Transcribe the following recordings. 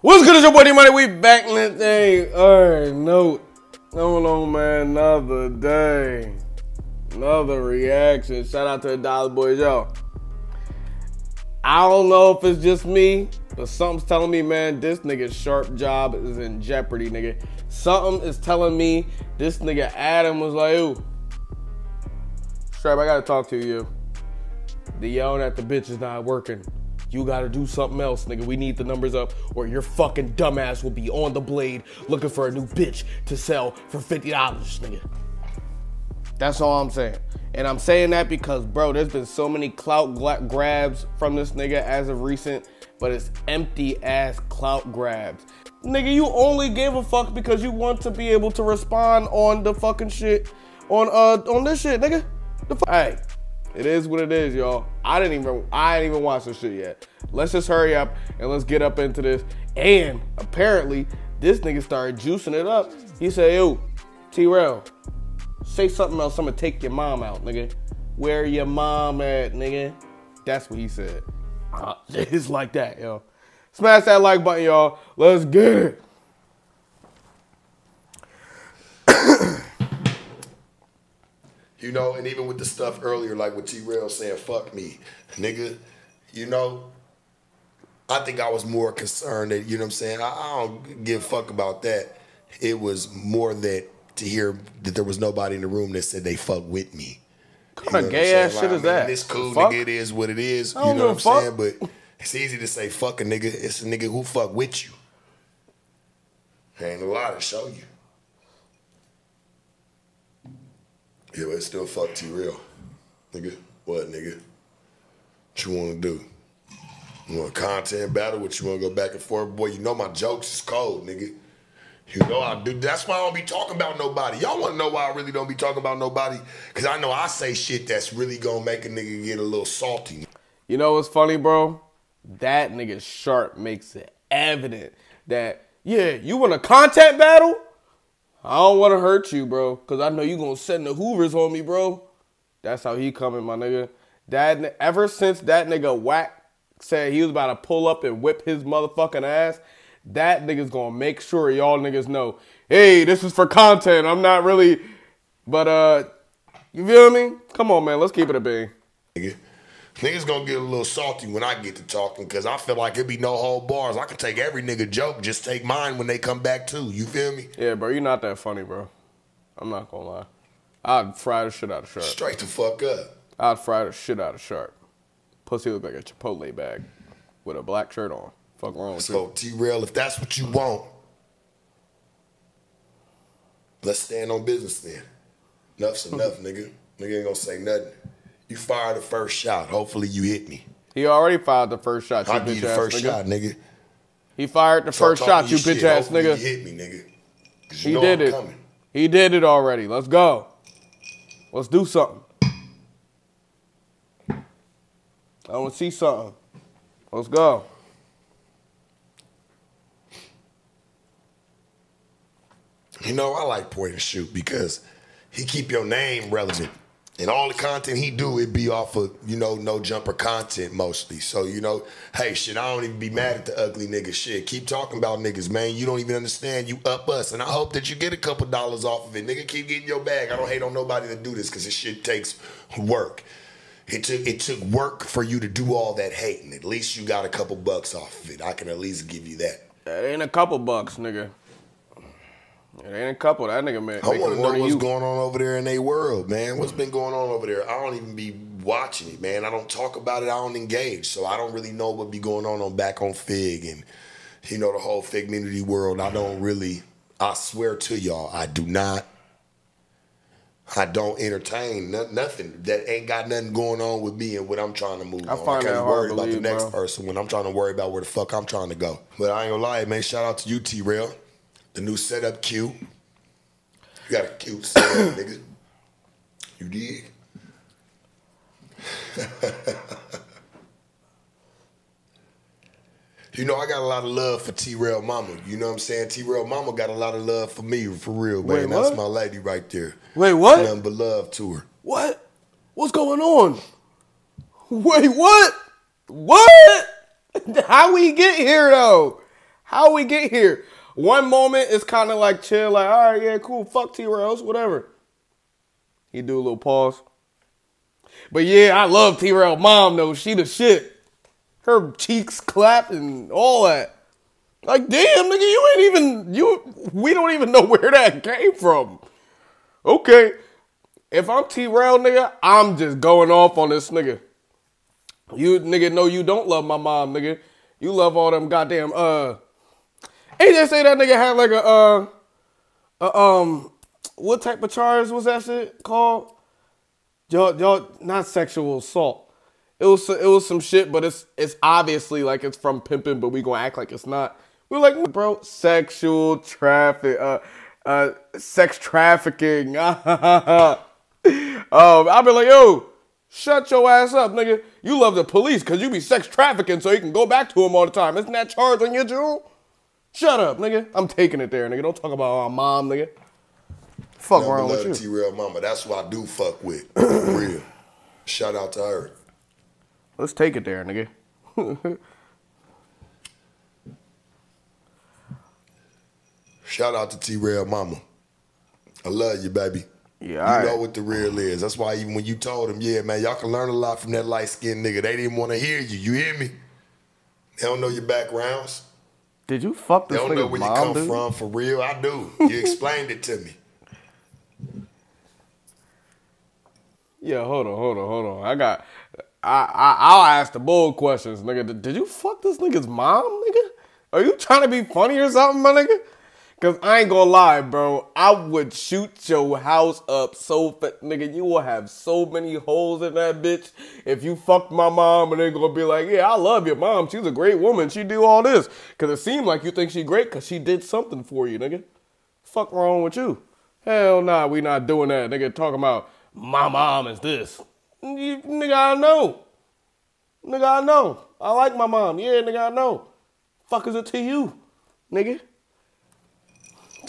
What's good? It's your boy Money. We back in thing. Alright, note. Coming on, man. Another day. Another reaction. Shout out to the Dollar Boys, yo. I don't know if it's just me, but something's telling me, man, this nigga's sharp job is in jeopardy, nigga. Something is telling me this nigga Adam was like, ooh. Stripe, I gotta talk to you. The yelling at the bitch is not working. You gotta do something else, nigga. We need the numbers up, or your fucking dumbass will be on the blade looking for a new bitch to sell for $50, nigga. That's all I'm saying. And I'm saying that because, bro, there's been so many clout grabs from this nigga as of recent, but it's empty ass clout grabs. Nigga, you only gave a fuck because you want to be able to respond on the fucking shit, on uh, on this shit, nigga. The fuck. hey, it is what it is, y'all. I didn't even I didn't even watch this shit yet. Let's just hurry up and let's get up into this. And apparently, this nigga started juicing it up. He said, yo, T-Rail, say something else, I'm gonna take your mom out, nigga. Where your mom at, nigga? That's what he said. Uh, it's like that, yo. Smash that like button, y'all. Let's get it. You know, and even with the stuff earlier, like with T Rail saying, fuck me, nigga, you know, I think I was more concerned that, you know what I'm saying? I, I don't give a fuck about that. It was more that to hear that there was nobody in the room that said they fuck with me. What kind of gay ass shit is that? It's cool, Fuck? nigga. It is what it is. You know what I'm a saying? But it's easy to say fuck a nigga. It's a nigga who fuck with you. Ain't a lot to show you. Yeah, but it's still fuck T real. Nigga, what nigga? What you wanna do? You want content battle? What you wanna go back and forth? Boy, you know my jokes is cold, nigga. You know I do. That's why I don't be talking about nobody. Y'all wanna know why I really don't be talking about nobody? Cause I know I say shit that's really gonna make a nigga get a little salty. You know what's funny, bro? That nigga sharp makes it evident that, yeah, you want a content battle? I don't want to hurt you, bro, because I know you going to send the Hoovers on me, bro. That's how he coming, my nigga. That Ever since that nigga Whack said he was about to pull up and whip his motherfucking ass, that nigga's going to make sure y'all niggas know, hey, this is for content. I'm not really, but, uh, you feel me? Come on, man. Let's keep it a bean. Nigga. Niggas gonna get a little salty when I get to talking because I feel like it be no whole bars. I can take every nigga joke, just take mine when they come back too. You feel me? Yeah, bro, you're not that funny, bro. I'm not gonna lie. I'd fry the shit out of Sharp. Straight the fuck up. I'd fry the shit out of Sharp. Pussy look like a Chipotle bag with a black shirt on. Fuck wrong with you? So T Rail, if that's what you want, let's stand on business then. Enough's enough, nigga. Nigga ain't gonna say nothing. You fire the first shot. Hopefully you hit me. He already fired the first shot, you I'll bitch the first nigga. shot, nigga. He fired the Start first shot, you bitch shit. ass Hopefully nigga. You hit me, nigga. He did I'm it. coming. He did it already. Let's go. Let's do something. I want to see something. Let's go. You know, I like point and shoot because he keep your name relevant. And all the content he do, it be off of, you know, no jumper content mostly. So, you know, hey, shit, I don't even be mad at the ugly nigga shit. Keep talking about niggas, man. You don't even understand. You up us. And I hope that you get a couple dollars off of it. Nigga, keep getting your bag. I don't hate on nobody to do this because this shit takes work. It took it took work for you to do all that hating. At least you got a couple bucks off of it. I can at least give you that. That ain't a couple bucks, nigga. It ain't a couple. That nigga man. I want to know what's you. going on over there in their world, man. What's been going on over there? I don't even be watching it, man. I don't talk about it. I don't engage, so I don't really know what be going on on back on Figg and you know the whole Figg community world. I don't really. I swear to y'all, I do not. I don't entertain no, nothing that ain't got nothing going on with me and what I'm trying to move I on. find I can't worry about the next bro. person when I'm trying to worry about where the fuck I'm trying to go. But I ain't gonna lie, man. Shout out to you, T Rail. The new setup Q. You got a cute setup, nigga. You dig? you know, I got a lot of love for T Rail Mama. You know what I'm saying? T Rail Mama got a lot of love for me, for real, man. Wait, That's my lady right there. Wait, what? Nothing but love to her. What? What's going on? Wait, what? What? How we get here though? How we get here? One moment it's kind of like chill, like all right, yeah, cool, fuck T Rails, whatever. He do a little pause. But yeah, I love T Rail mom though. She the shit. Her cheeks clap and all that. Like, damn, nigga, you ain't even you. We don't even know where that came from. Okay, if I'm T Rail, nigga, I'm just going off on this nigga. You nigga know you don't love my mom, nigga. You love all them goddamn uh. They say that nigga had like a uh, a, um, what type of charge was that shit called? Y'all, y'all, not sexual assault. It was it was some shit, but it's it's obviously like it's from pimping, but we gonna act like it's not. We're like, bro, sexual traffic, uh, uh, sex trafficking. um, I'll be like, yo, shut your ass up, nigga. You love the police because you be sex trafficking so you can go back to them all the time. Isn't that charge on your jewel? Shut up, nigga. I'm taking it there, nigga. Don't talk about our mom, nigga. Fuck Number wrong with 11 you. T-Rail mama. That's who I do fuck with. Real. Shout out to her. Let's take it there, nigga. Shout out to T-Rail mama. I love you, baby. Yeah, You know right. what the real is. That's why even when you told them, yeah, man, y'all can learn a lot from that light skinned nigga. They didn't want to hear you. You hear me? They don't know your backgrounds. Did you fuck this? They this don't know nigga's where you come dude? from for real. I do. You explained it to me. Yeah, hold on, hold on, hold on. I got. I, I I'll ask the bold questions, nigga. Did, did you fuck this nigga's mom, nigga? Are you trying to be funny or something, my nigga? Cause I ain't gonna lie, bro. I would shoot your house up so fat, nigga. You will have so many holes in that bitch if you fucked my mom and they gonna be like, yeah, I love your mom. She's a great woman. She do all this. Cause it seemed like you think she great cause she did something for you, nigga. Fuck wrong with you? Hell nah, we not doing that. Nigga talking about my mom is this. You- nigga, I know. Nigga, I know. I like my mom. Yeah, nigga, I know. Fuck is it to you, nigga?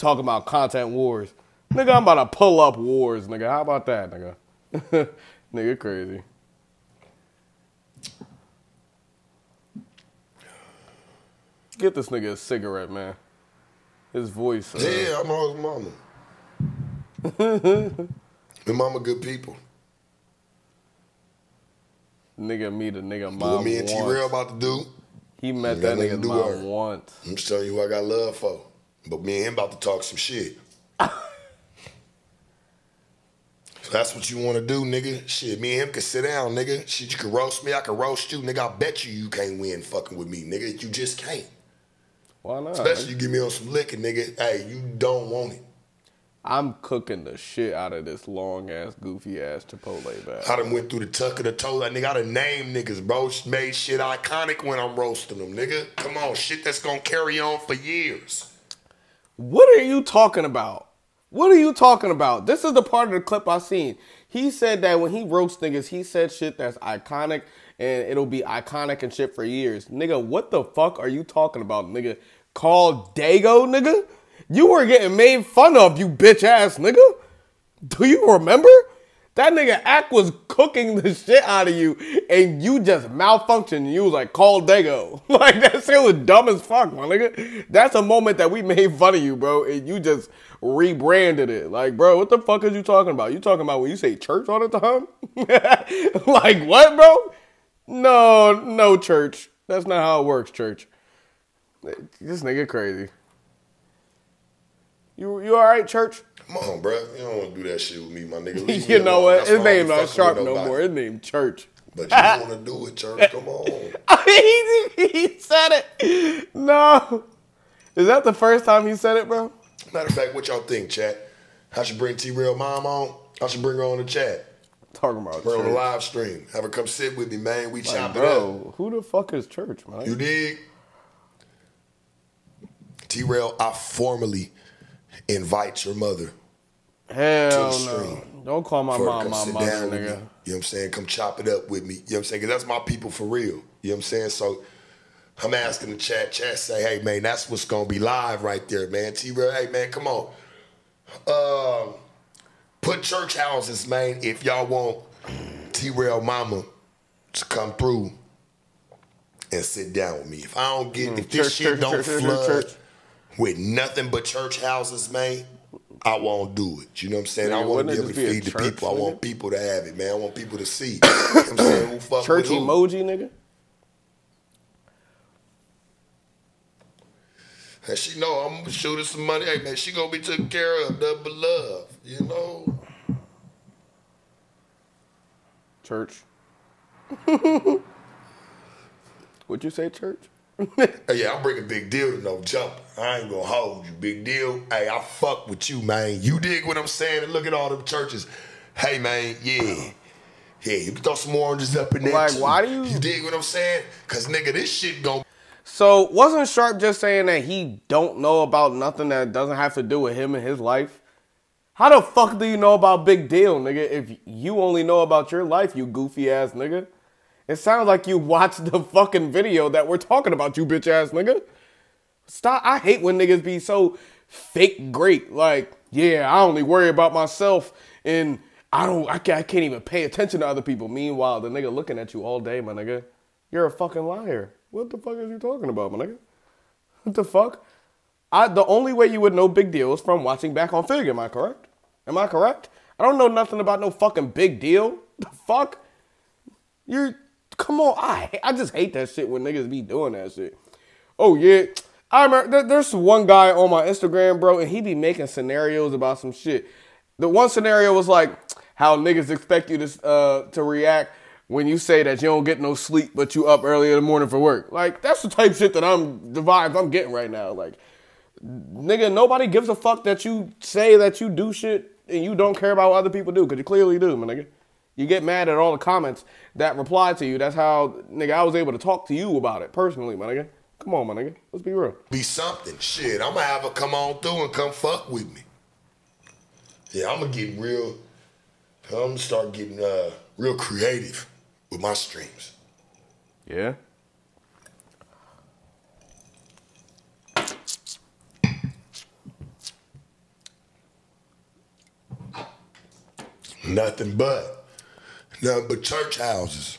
Talking about content wars. Nigga, I'm about to pull up wars, nigga. How about that, nigga? nigga, crazy. Get this nigga a cigarette, man. His voice. uh, Yeah, I know his mama. His mama good people. Nigga meet a nigga mom what me and T-Rail about to do, He met that nigga mom once. I'm just telling you who I got love for. But me and him about to talk some shit. So that's what you want to do, nigga. Shit, me and him can sit down, nigga. Shit, you can roast me, I can roast you, nigga. I bet you you can't win fucking with me, nigga. You just can't. Why not? Especially you give me on some liquor, nigga. Hey, you don't want it. I'm cooking the shit out of this long ass, goofy ass Chipotle bag. I done went through the tuck of the toe. That nigga, I done named niggas, bro. Made shit iconic when I'm roasting them, nigga. Come on, shit that's gonna carry on for years. What are you talking about? What are you talking about? This is the part of the clip I seen. He said that when he roasts niggas, he said shit that's iconic and it'll be iconic and shit for years. Nigga, what the fuck are you talking about, nigga? Called Dago, nigga? You were getting made fun of, you bitch ass nigga. Do you remember? That nigga Ack was cooking the shit out of you, and you just malfunctioned. You was like, call Dago. Like, that shit was dumb as fuck, my nigga. That's a moment that we made fun of you, bro, and you just rebranded it. Like, bro, what the fuck is you talking about? You talking about when you say church all the time? like, what, bro? No, no, church. That's not how it works, church. This nigga crazy. You, you all right, church? Come on, bro. You don't want to do that shit with me, my nigga. Leave you know what? His name don't Sharp no nobody. more. His name Church. But you want to do it, church. Come on. he, he said it. No. Is that the first time he said it, bro? Matter of fact, what y'all think, chat? I should bring T Real Mom on. I should bring her on the chat. Talking about Bring her on the live stream. Have her come sit with me, man. We Like, chop it up. bro, who the fuck is Church, man? You dig? T Rail, I formally invite your mother Hell to the no. Don't call my for her to mom my mother, me. You know what I'm saying? Come chop it up with me. You know what I'm saying? Because that's my people for real. You know what I'm saying? So I'm asking the chat, chat say, hey, man, that's what's going to be live right there, man. T hey, man, come on. Um, put church houses, man, if y'all want T Rail Mama to come through and sit down with me. If I don't get, if Mm, church, this shit church, don't church, flood with nothing but church houses, man, I won't do it. You know what I'm saying? I want to be able to feed the people. I want people to have it, man. I want people to see. you know what I'm saying? Who fuck Church with who. emoji, nigga. And she know I'm gonna shoot her some money. Hey man, she gonna be taken care of, double love. You know? Church. Would you say church? Hey, yeah, I'm bringing big deal to no jumper. I ain't gonna hold you, big deal. Hey, I fuck with you, man. You dig what I'm saying? And look at all them churches. Hey, man, yeah. Yeah, you can throw some oranges up in there. Like, too. why do you- You dig what I'm saying? Cause nigga, this shit gon' So wasn't Sharp just saying that he don't know about nothing that doesn't have to do with him and his life? How the fuck do you know about Big Deal, nigga? If you only know about your life, you goofy ass nigga. It sounds like you watched the fucking video that we're talking about, you bitch ass nigga. Stop. I hate when niggas be so fake great. Like, yeah, I only worry about myself and I don't, I can't, I can't even pay attention to other people. Meanwhile, the nigga looking at you all day, my nigga. You're a fucking liar. What the fuck is you talking about, my nigga? What the fuck? I the only way you would know big deal is from watching back on Figg. Am I correct? Am I correct? I don't know nothing about no fucking big deal. The fuck? You're come on. I I just hate that shit when niggas be doing that shit. Oh yeah. I remember there- there's one guy on my Instagram, bro, and he be making scenarios about some shit. The one scenario was like how niggas expect you to uh, to react when you say that you don't get no sleep, but you up early in the morning for work. Like that's the type shit that I'm the vibes I'm getting right now. Like nigga, nobody gives a fuck that you say that you do shit and you don't care about what other people do, because you clearly do, my nigga. You get mad at all the comments that reply to you. That's how, nigga, I was able to talk to you about it personally, my nigga. Come on, my nigga. Let's be real. be something. Shit, I'm gonna have her come on through and come fuck with me. Yeah, I'm gonna get real. I'm gonna start getting uh, real creative with my streams. Yeah. Nothing but, nothing but church houses.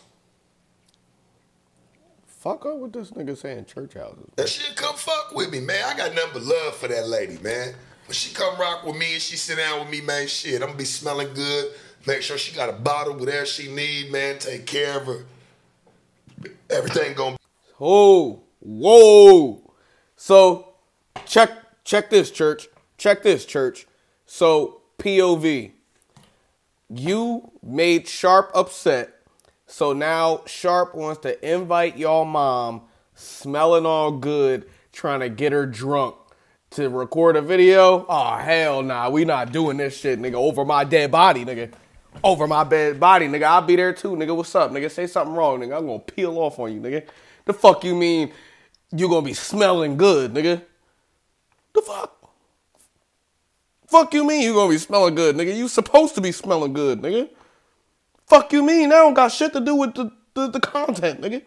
Fuck up with this nigga saying church houses. That shit come fuck with me, man. I got nothing but love for that lady, man. When she come rock with me and she sit down with me, man, shit, I'm gonna be smelling good. Make sure she got a bottle, whatever she need, man. Take care of her. Everything gonna Oh, whoa. So check check this church. Check this church. So POV. You made Sharp upset. So now Sharp wants to invite y'all mom, smelling all good, trying to get her drunk to record a video. Oh hell nah, we not doing this shit, nigga. Over my dead body, nigga. Over my dead body, nigga. I'll be there too, nigga. What's up, nigga? Say something wrong, nigga. I'm gonna peel off on you, nigga. The fuck you mean you gonna be smelling good, nigga? The fuck? Fuck you mean you gonna be smelling good, nigga? You supposed to be smelling good, nigga. Fuck you mean? That don't got shit to do with the, the, the content, nigga.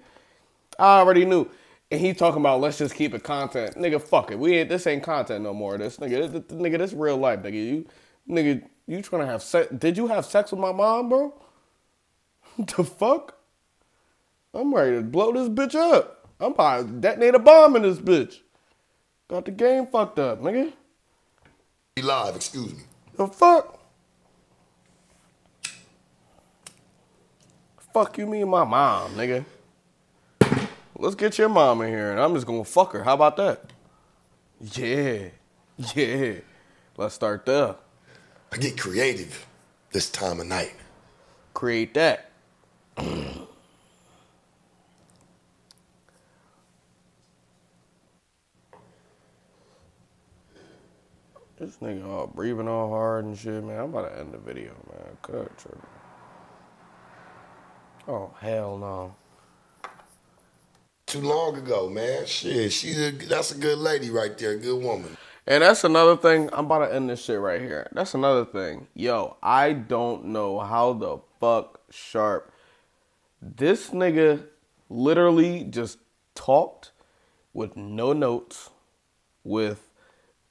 I already knew. And he talking about let's just keep it content. Nigga, fuck it. We ain't this ain't content no more. This nigga, this, this- nigga, this real life, nigga. You nigga, you trying to have sex did you have sex with my mom, bro? the fuck? I'm ready to blow this bitch up. I'm probably detonate a bomb in this bitch. Got the game fucked up, nigga. Be live, excuse me. The fuck? Fuck you, me and my mom, nigga. Let's get your mom in here and I'm just gonna fuck her. How about that? Yeah. Yeah. Let's start there. I get creative this time of night. Create that. This nigga all breathing all hard and shit, man. I'm about to end the video, man. Cut, tripping. Oh, hell no. Too long ago, man. Shit, she's a, that's a good lady right there, a good woman. And that's another thing. I'm about to end this shit right here. That's another thing. Yo, I don't know how the fuck sharp. This nigga literally just talked with no notes, with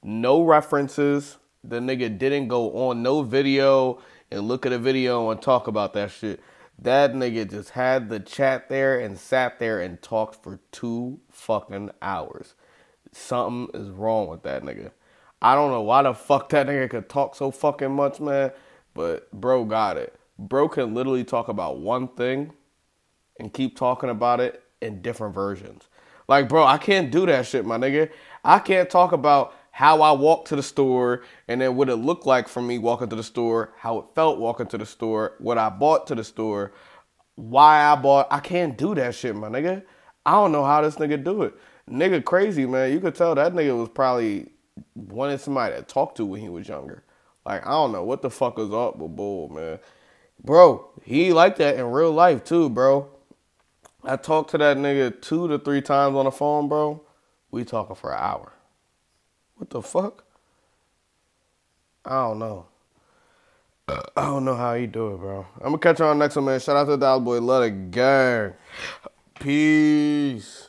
no references. The nigga didn't go on no video and look at a video and talk about that shit. That nigga just had the chat there and sat there and talked for two fucking hours. Something is wrong with that nigga. I don't know why the fuck that nigga could talk so fucking much, man. But bro got it. Bro can literally talk about one thing and keep talking about it in different versions. Like, bro, I can't do that shit, my nigga. I can't talk about how I walked to the store and then what it looked like for me walking to the store, how it felt walking to the store, what I bought to the store, why I bought. I can't do that shit, my nigga. I don't know how this nigga do it. Nigga crazy, man. You could tell that nigga was probably wanted somebody to talk to when he was younger. Like, I don't know what the fuck is up with Bull, man. Bro, he like that in real life too, bro. I talked to that nigga two to three times on the phone, bro. We talking for an hour. What the fuck? I don't know. I don't know how he do it, bro. I'm gonna catch you on next one, man. Shout out to the Dollar Boy. Love the gang. Peace.